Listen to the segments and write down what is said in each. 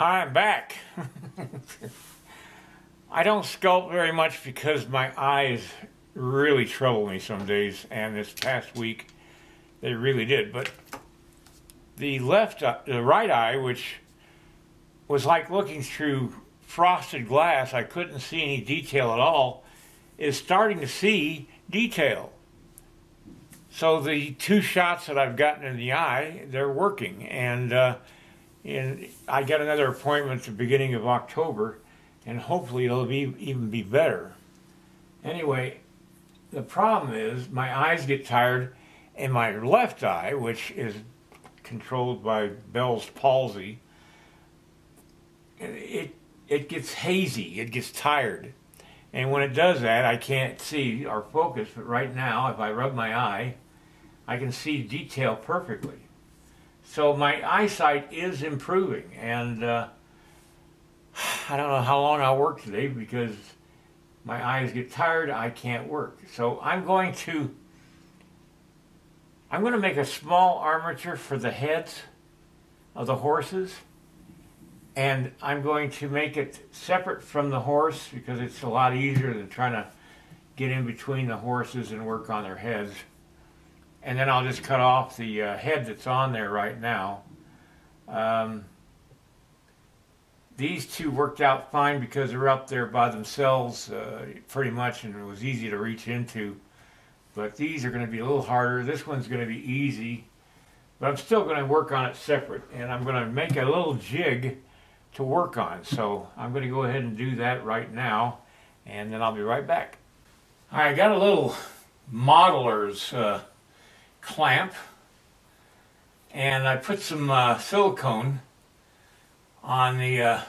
I'm back. I don't sculpt very much because my eyes really trouble me some days, and this past week they really did. But the left, uh, the right eye, which was like looking through frosted glass, I couldn't see any detail at all, is starting to see detail. So the two shots that I've gotten in the eye, they're working, and uh, and I got another appointment at the beginning of October, and hopefully it'll be even be better. Anyway, the problem is my eyes get tired, and my left eye, which is controlled by Bell's palsy, it it gets hazy, it gets tired. And when it does that, I can't see or focus, but right now, if I rub my eye, I can see detail perfectly. So my eyesight is improving, and uh, I don't know how long I'll work today because my eyes get tired, I can't work. So I'm going to I'm going to make a small armature for the heads of the horses and I'm going to make it separate from the horse because it's a lot easier than trying to get in between the horses and work on their heads. And then I'll just cut off the uh, head that's on there right now. Um, these two worked out fine because they're up there by themselves uh, pretty much and it was easy to reach into. But these are going to be a little harder. This one's going to be easy. But I'm still going to work on it separate. And I'm going to make a little jig to work on. So I'm going to go ahead and do that right now, and then I'll be right back. I got a little modeler's uh, clamp, and I put some uh, silicone on the uh,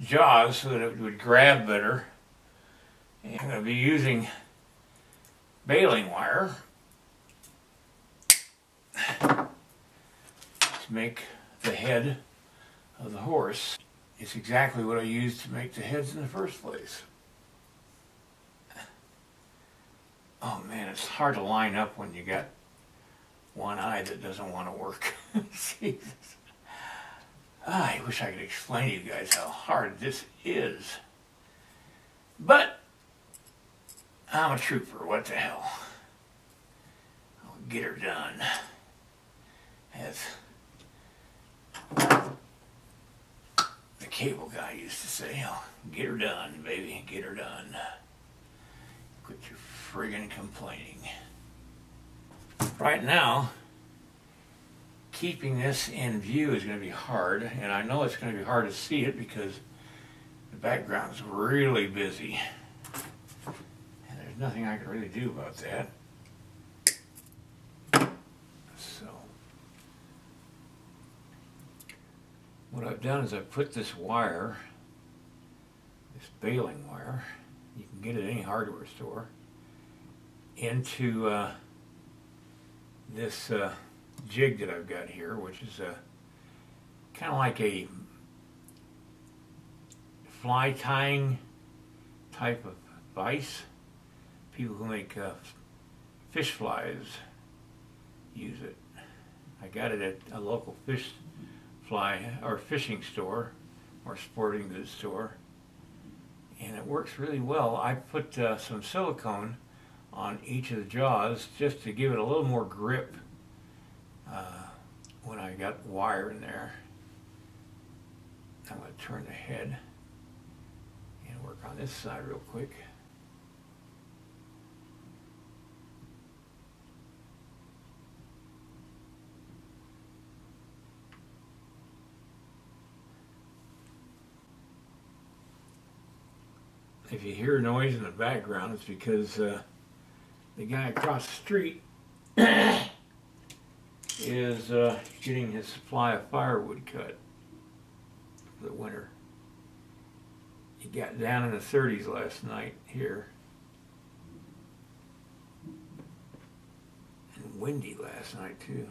jaws so that it would grab better. And I'm going to be using baling wire to make the head of the horse It's exactly what I used to make the heads in the first place. Oh man, it's hard to line up when you got one eye that doesn't want to work. Jesus. Ah, I wish I could explain to you guys how hard this is. But, I'm a trooper, what the hell. I'll get her done. As the cable guy used to say, oh, get her done, baby, get her done. Quit your friggin' complaining. Right now, keeping this in view is going to be hard, and I know it's going to be hard to see it because the background is really busy. And there's nothing I can really do about that. So, what I've done is I've put this wire, this baling wire, you can get it at any hardware store, into uh, this uh, jig that I've got here, which is a kind of like a fly tying type of vise. People who make uh, fish flies use it. I got it at a local fish fly or fishing store or sporting goods store and it works really well. I put uh, some silicone on each of the jaws just to give it a little more grip uh, when I got wire in there. I'm going to turn the head and work on this side real quick. if you hear noise in the background, it's because uh, the guy across the street is uh, getting his supply of firewood cut for the winter. He got down in the 30s last night here. And windy last night too.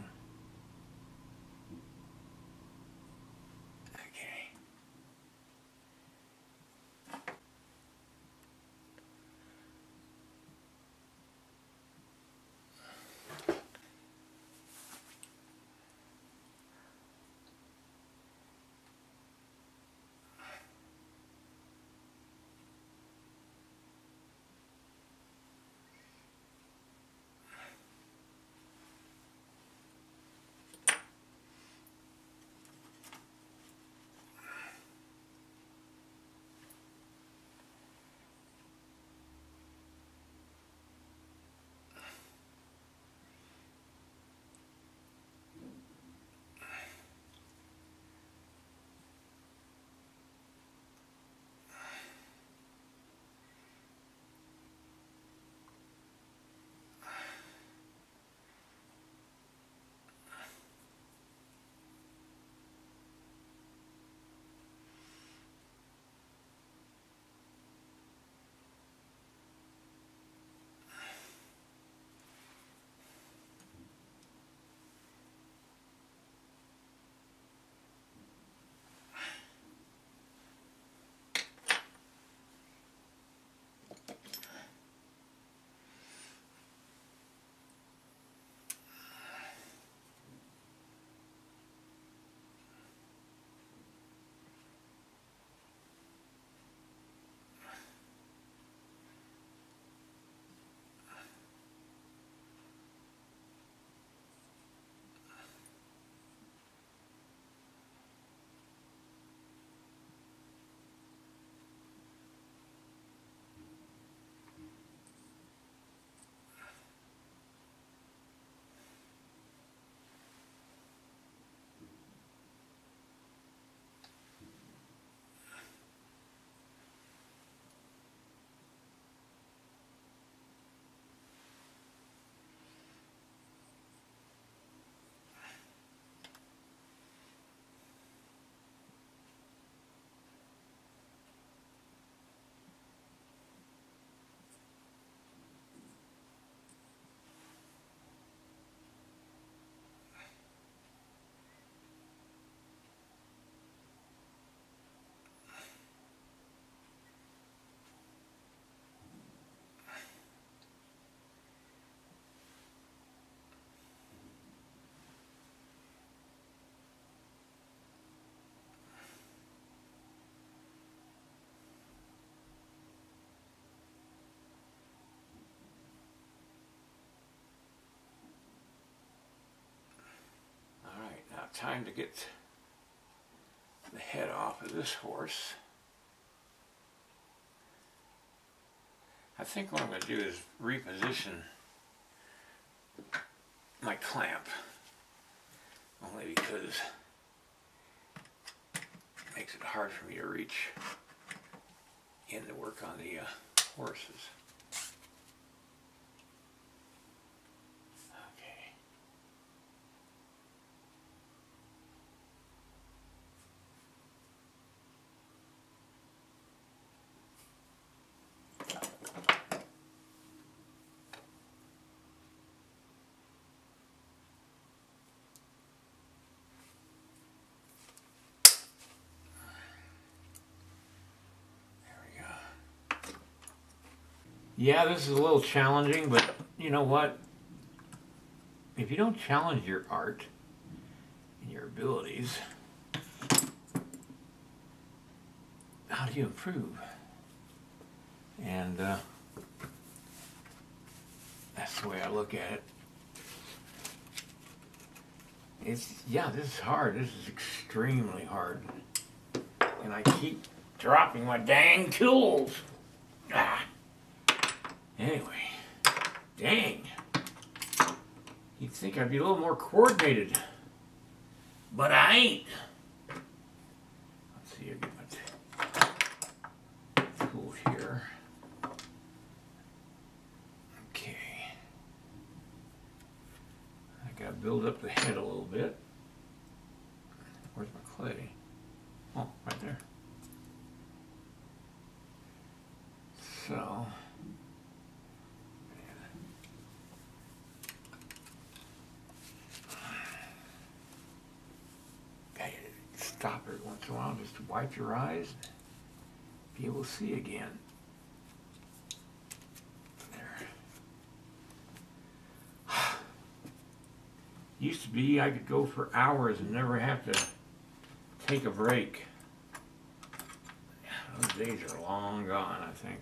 Time to get the head off of this horse. I think what I'm going to do is reposition my clamp only because it makes it hard for me to reach in to work on the uh, horses. Yeah, this is a little challenging, but you know what? If you don't challenge your art and your abilities, how do you improve? And uh, that's the way I look at it. It's, yeah, this is hard. This is extremely hard. And I keep dropping my dang tools. Anyway, dang. You'd think I'd be a little more coordinated. But I ain't. Let's see, I get my here. Okay. I gotta build up the head a little bit. Where's my clay? Oh, right there. So. Okay, stop every once in a while just wipe your eyes. Be able to see again. There. Used to be I could go for hours and never have to take a break. Those days are long gone, I think.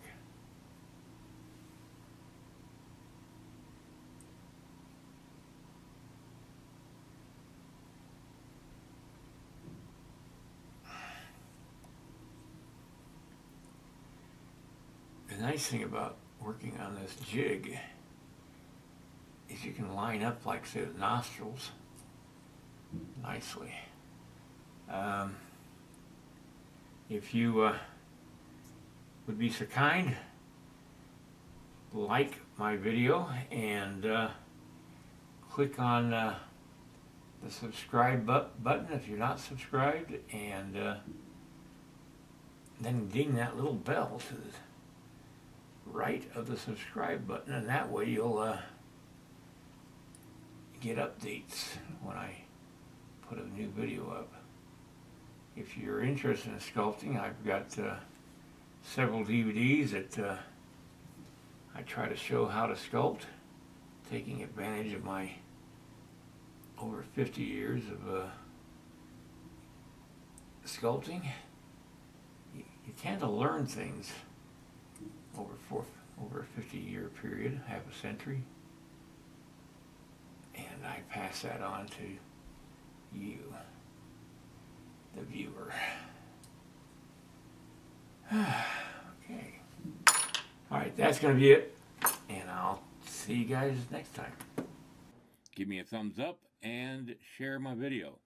The nice thing about working on this jig is you can line up, like say, the nostrils nicely. Um, if you uh, would be so kind, like my video and uh, click on uh, the subscribe bu button if you're not subscribed and uh, then ding that little bell to right of the subscribe button and that way you'll uh, get updates when I put a new video up. If you're interested in sculpting, I've got uh, several DVDs that uh, I try to show how to sculpt, taking advantage of my over 50 years of uh, sculpting. You, you tend to learn things over four, over a 50 year period, half a century. And I pass that on to you, the viewer. okay. All right, that's going to be it. And I'll see you guys next time. Give me a thumbs up and share my video.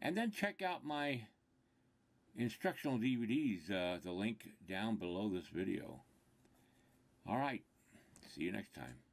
And then check out my instructional DVDs, uh, the link down below this video. All right, see you next time.